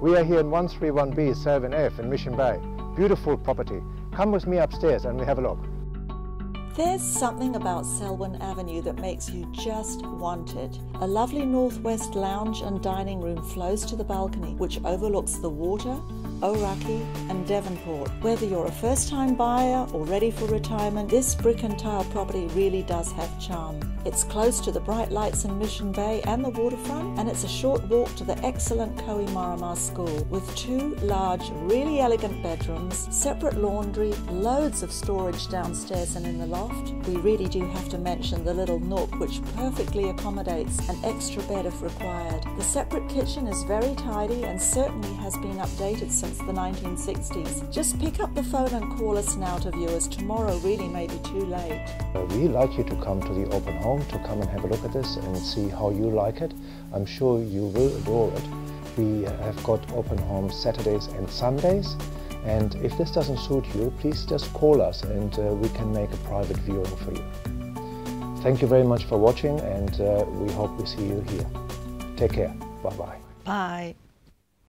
We are here in 131B Selwyn Ave in Mission Bay. Beautiful property. Come with me upstairs and we have a look. There's something about Selwyn Avenue that makes you just want it. A lovely northwest lounge and dining room flows to the balcony, which overlooks the water, Orakei, and Devonport. Whether you're a first time buyer or ready for retirement, this brick and tile property really does have charm. It's close to the bright lights in Mission Bay and the waterfront, and it's a short walk to the excellent Kohimarama School with two large, really elegant bedrooms, separate laundry, loads of storage downstairs and in the loft. We really do have to mention the little nook which perfectly accommodates an extra bed if required. The separate kitchen is very tidy and certainly has been updated since the 1960s. Just pick up the phone and call us now to view as tomorrow really may be too late. Uh, we like you to come to the open home to come and have a look at this and see how you like it. I'm sure you will adore it. We have got open homes Saturdays and Sundays. And if this doesn't suit you, please just call us and uh, we can make a private viewing for you. Thank you very much for watching and uh, we hope we see you here. Take care. Bye-bye. Bye.